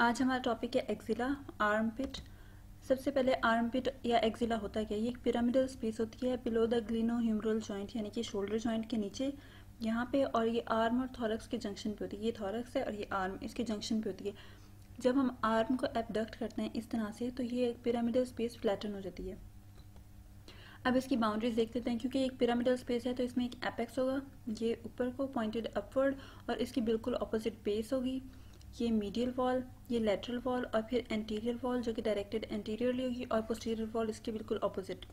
आज हमारा टॉपिक है एक्जिला आर्म पिट सबसे पहले आर्म पिट या एक्जिला होता क्या? है ये एक पिरामिडल स्पेस होती है below the gleno humeral joint यानी कि शोल्डर जॉइंट के नीचे, यहाँ पे, और ये आर्म और थॉरक्स के जंक्शन पे होती है। ये थॉरक्स है और ये आर्म इसके जंक्शन पे होती है। जब हम आर्म को एबडक्ट करते हैं इस तरह से तो ये एक पिरामिडल स्पेस फ्लैटन हो जाती है। अब इसकी बाउंड्रीज देख लेते हैं, क्योंकि एक पिरामिडल स्पेस है तो इसमें एक एपेक्स होगा। ये ऊपर को पॉइंटेड अपवर्ड और इसकी बिल्कुल अपोजिट बेस होगी। ये मीडियल वॉल ये लेटरल वॉल और फिर एंटीरियर वॉल जो कि डायरेक्टेड एंटीरियरली होगी और पोस्टीरियर वॉल इसके बिल्कुल अपोजिट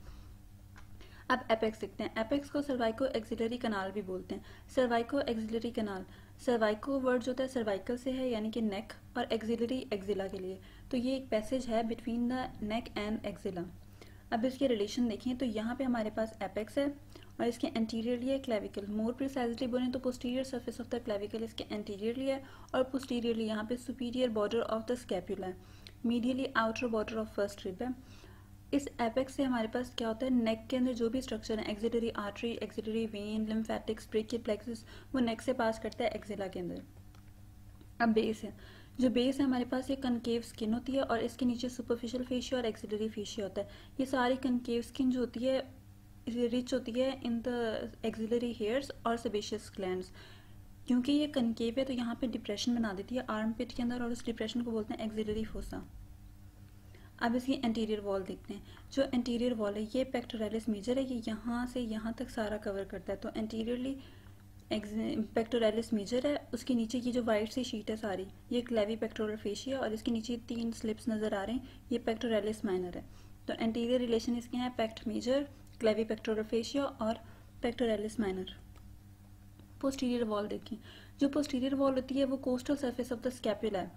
अब एपेक्स देखते हैं। एपेक्स को सर्वाइको एक्सिलरी कनाल भी बोलते हैं। सर्वाइको एक्सिलरी कनाल सर्वाइको वर्ड जो है सर्वाइकल से है, यानी कि नेक और एक्सिलरी एक्जिला के लिए। तो ये एक पैसेज है between the neck and axilla अब इसके रिलेशन देखें तो यहाँ पे हमारे पास एपेक्स है और इसके एंटीरियरली है क्लेविकल मोर प्रिसाइजली बोले तो posterior surface of the clavicle इसके एंटीरियरली है और पोस्टीरियरली यहाँ पे superior border of the scapula है। Medially outer border of first rib है। इस एपेक्स से हमारे पास क्या होता है? नेक के अंदर जो भी स्ट्रक्चर है axillary artery axillary vein lymphatics brachial plexus वो नेक से पास करता है एक्सिला के अंदर। अब बेस है। जो बेस है, हमारे पास ये कनकेव स्किन होती है और इसके नीचे सुपरफिशियल फेशिया और एक्सिलरी फेशिया होता है। ये सारी कनकेव स्किन जो होती है रिच होती है इन द एक्सिलरी हेयर्स और सेबेशियस ग्लैंड्स क्योंकि ये कनकेव है तो यहाँ पे डिप्रेशन बना देती है आर्म पिट के अंदर और उस डिप्रेशन को बोलते हैं एक्सिलरी फोसा अब इसकी एंटीरियर वॉल देखते हैं। जो एंटीरियर वॉल है, ये पेक्टोरेलिस मेजर है, ये यहाँ से यहाँ तक सारा कवर करता है। तो एंटीरियरली पेक्टोरेलिस मेजर है। उसके नीचे की जो वाइट सी शीट है सारी, ये क्लेवी पेक्टोरल फेशिया और इसके नीचे तीन स्लिप्स नज़र आ रहे हैं। ये पेक्टोरेलिस माइनर है। तो एंटीरियर रिलेशन इसके हैं पेक्ट मेजर क्लेवी पेक्टोरल फेशिया और पेक्टोरेलिस माइनर पोस्टीरियर वॉल देखें। जो पोस्टीरियर वॉल होती है, वो costal surface of the scapula है।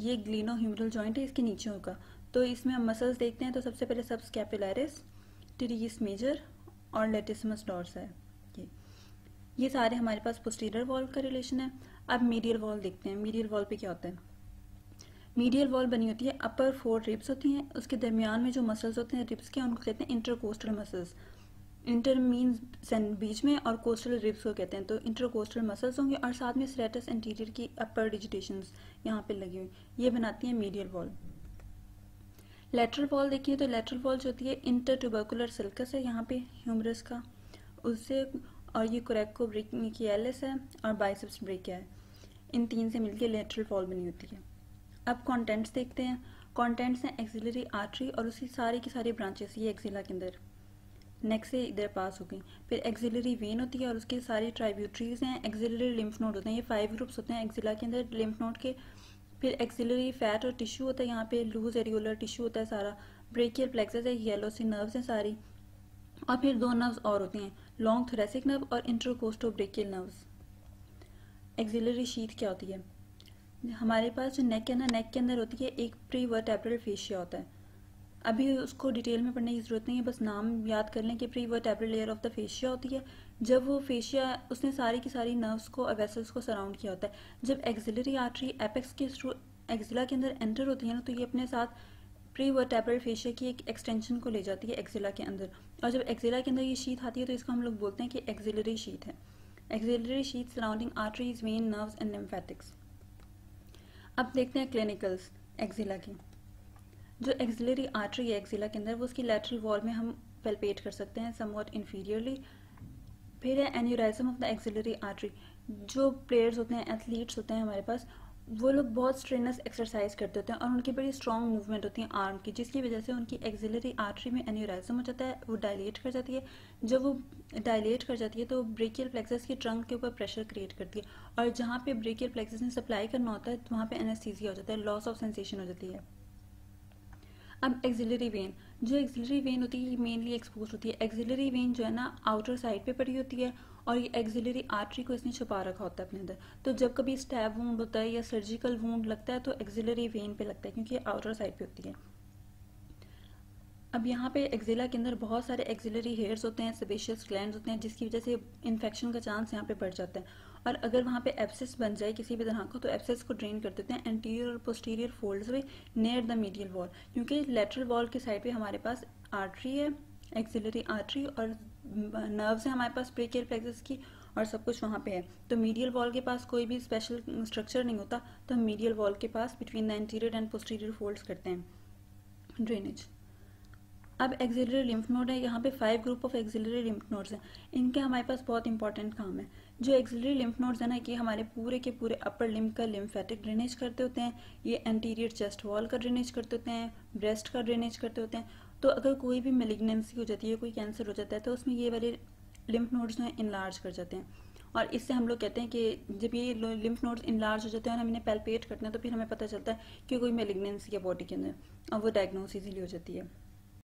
ये ग्लिनो ह्यूमरल जॉइंट है इसके नीचे होगा। तो इसमें हम मसल्स देखते हैं तो सबसे पहले सब स्कैपुलरिस टिरीस मेजर और लेटिसमस डॉर्स है। ये सारे हमारे पास पोस्टीरियर वॉल का रिलेशन है। अब मीडियल वॉल देखते हैं। मीडियल वॉल पे क्या होता है? मीडियल वॉल बनी होती है। अपर फोर रिब्स होती हैं। उसके दरमियान में जो मसल्स होते हैं रिब्स के उनको कहते हैं इंटरकोस्टल मसल्स इंटर मीन्स बीच में और कोस्टल रिब्स को कहते हैं। तो इंटरकोस्टल मसल्स होंगे और साथ में स्ट्रेटस इंटीरियर की अपर डिजिटेशन यहाँ पे लगी हुई। ये बनाती है मीडियल वॉल लेटरल वॉल देखिए तो लेटरल वॉल जो होती है इंटर ट्यूबरकुलर सिल्कस है यहाँ पे ह्यूमरस का। उससे और ये कोरेको ब्रिकियालिस है और बाइसेप्स ब्रेकिया है। इन तीन से मिलकर लेटरल फॉल बनी होती है। अब कॉन्टेंट्स देखते हैं। कॉन्टेंट्स हैं एक्सिलरी आर्टरी और उसकी सारी की सारी ब्रांचेस ये एक्सिला के अंदर। नेक से इधर पास हो गई। फिर एक्सिलरी वेन होती है और उसकी सारी ट्राइब्यूटरीज हैं। एक्सिलरी लिम्फ नोड होते हैं। ये फाइव ग्रुप्स होते हैं एक्सिला के अंदर लिम्फ नोड के। फिर एक्सिलरी फैट और टिश्यू होता है यहाँ पे लूज एरियोलर टिश्यू होता है सारा। ब्रेकियल प्लेक्सेस है येलो सी नर्व्स हैं सारी। और फिर दो नर्व्स और होती हैं लॉन्ग थोरेसिक नर्व और intercosto brachial nerves axillary sheath क्या होती है? हमारे पास जो नेक है ना नेक के अंदर होती है, एक प्री वर्टेब्रल फेशिया होता है. अभी उसको डिटेल में पढ़ने की ज़रूरत नहीं है, बस नाम याद कर लें कि pre vertebral layer of the fascia होती है. जब वो फेशिया उसने सारी की सारी नर्व्स को वेसल्स को सराउंड किया होता है. जब एक्सिलरी आर्टरी एपेक्स के थ्रू एक्सिला के अंदर एंटर होती है ना तो ये अपने साथ प्री वर्टेब्रल फेशिया की एक एक्सटेंशन को ले जाती है एक्सिला के अंदर। और जब एक्सिला के अंदर ये शीत आती है तो इसको हम लोग बोलते हैं कि एक्सिलरी शीत है। Axillary sheath surrounding arteries vein nerves and lymphatics अब देखते हैं क्लिनिकल्स एक्जिला की। जो एक्सिलरी आर्टरी है एक्जिला के अंदर, वो उसकी लेटरल वॉल में हम पेल्पेट कर सकते हैं समवॉट इन्फीरियरली फिर है aneurysm of the axillary artery जो प्लेयर्स होते हैं एथलीट्स होते हैं हमारे पास वो लोग बहुत स्ट्रेनस एक्सरसाइज करते होते हैं और उनकी बड़ी स्ट्रॉन्ग मूवमेंट होती है आर्म की, जिसकी वजह से उनकी एक्सिलरी आर्टरी में एन्यूराइजम हो जाता है, वो डायलेट कर जाती है। जब वो डायलेट कर जाती है तो ब्रेकियल प्लेक्सस की ट्रंक के ऊपर प्रेशर क्रिएट करती है और जहाँ पे ब्रेकियल प्लेक्सस ने सप्लाई करना होता है तो वहाँ पे एनेस्थीसिया हो जाता है लॉस ऑफ़ सेंसेशन हो जाती है। अब एक्सिलरी वेन जो एक्सिलरी वेन होती है, ये मेनली एक्सपोज होती है। एक्सिलरी वेन जो है ना आउटर साइड पे पड़ी होती है और ये एक्सिलरी आर्टरी को इसने छुपा रखा होता है अपने अंदर। तो जब कभी स्टैब वूंड होता है या सर्जिकल वूंड लगता है तो एक्सिलरी वेन पे लगता है, क्योंकि ये आउटर साइड पे होती है। अब यहाँ पे एक्जिला के अंदर बहुत सारे एक्जिलरी हेयर्स होते हैं सेबेशियस ग्लैंड होते हैं, जिसकी वजह से इन्फेक्शन का चांस यहाँ पे बढ़ जाता है। और अगर वहाँ पे एप्सिस बन जाए किसी भी तरह का तो एप्सिस को ड्रेन कर देते हैं एंटीरियर और पोस्टीरियर फोल्ड्स में नियर द मीडियल वॉल क्योंकि लेटरल वॉल के साइड पे हमारे पास आर्टरी है एक्सिलरी आर्टरी और नर्व्स है हमारे पास ब्रेकियर प्लेक्सस की और सब कुछ वहाँ पे है। तो मीडियल वॉल के पास कोई भी स्पेशल स्ट्रक्चर नहीं होता तो हम मीडियल वॉल के पास between the anterior and posterior folds करते हैं ड्रेनेज अब एक्सिलरी लिम्फ नोड है, यहाँ पे five group of axillary lymph nodes हैं। इनके हमारे पास बहुत इंपॉर्टेंट काम है। जो एक्सिलरी लिम्फ नोड्स है ना कि हमारे पूरे के पूरे अपर लिम्फ का लिम्फेटिक ड्रेनेज करते होते हैं, ये एंटीरियर चेस्ट वॉल का ड्रेनेज करते होते हैं ब्रेस्ट का ड्रेनेज करते होते हैं। तो अगर कोई भी मेलिग्नेंसी हो जाती है, कोई कैंसर हो जाता है तो उसमें ये वाले लिम्फ नोड्स जो हैं इनलार्ज कर जाते हैं। और इससे हम लोग कहते हैं कि जब ये लिम्फ नोड्स इनलार्ज हो जाते हैं और हम इन्हें पेल्पेट करते हैं तो फिर हमें पता चलता है कि कोई मेलिग्नेंसी है बॉडी के अंदर और वो डायग्नोस इजीली हो जाती है।